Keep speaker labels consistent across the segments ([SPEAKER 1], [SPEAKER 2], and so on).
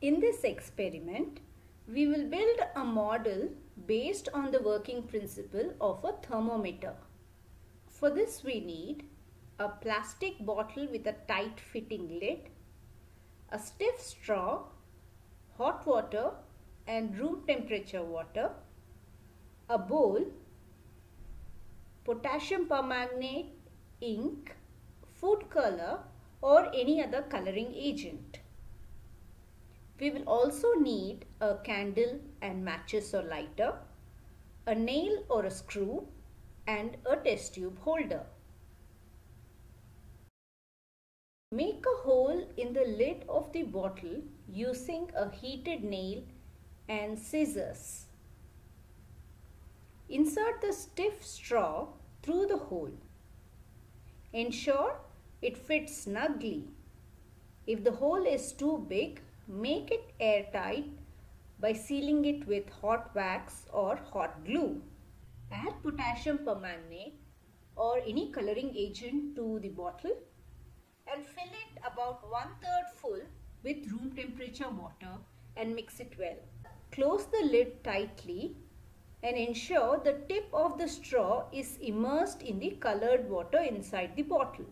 [SPEAKER 1] In this experiment, we will build a model based on the working principle of a thermometer. For this we need a plastic bottle with a tight fitting lid, a stiff straw, hot water and room temperature water, a bowl, potassium permanganate, ink, food color or any other coloring agent. We will also need a candle and matches or lighter, a nail or a screw and a test tube holder. Make a hole in the lid of the bottle using a heated nail and scissors. Insert the stiff straw through the hole. Ensure it fits snugly. If the hole is too big, make it airtight by sealing it with hot wax or hot glue. Add potassium permanganate or any coloring agent to the bottle and fill it about one third full with room temperature water and mix it well. Close the lid tightly and ensure the tip of the straw is immersed in the colored water inside the bottle.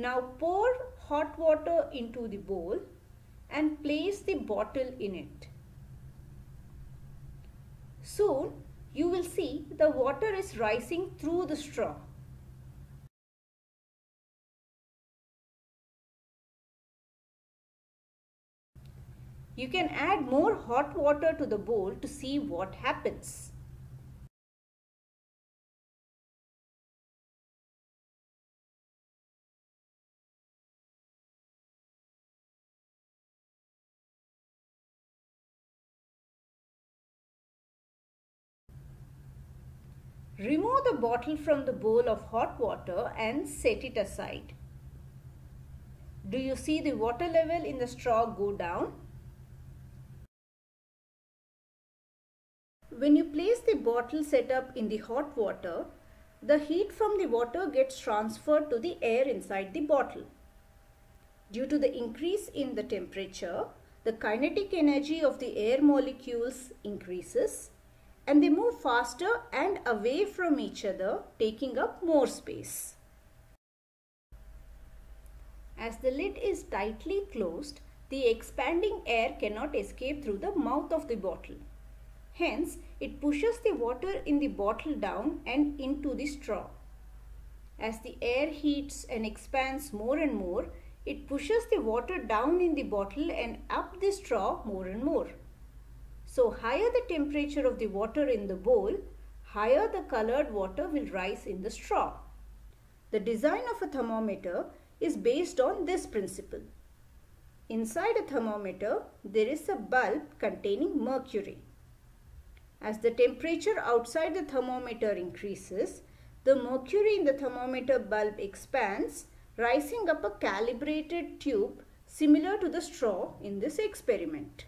[SPEAKER 1] Now pour hot water into the bowl and place the bottle in it. Soon you will see the water is rising through the straw. You can add more hot water to the bowl to see what happens. Remove the bottle from the bowl of hot water and set it aside. Do you see the water level in the straw go down? When you place the bottle set up in the hot water, the heat from the water gets transferred to the air inside the bottle. Due to the increase in the temperature, the kinetic energy of the air molecules increases and they move faster and away from each other, taking up more space. As the lid is tightly closed, the expanding air cannot escape through the mouth of the bottle. Hence, it pushes the water in the bottle down and into the straw. As the air heats and expands more and more, it pushes the water down in the bottle and up the straw more and more. So higher the temperature of the water in the bowl, higher the colored water will rise in the straw. The design of a thermometer is based on this principle. Inside a thermometer, there is a bulb containing mercury. As the temperature outside the thermometer increases, the mercury in the thermometer bulb expands, rising up a calibrated tube similar to the straw in this experiment.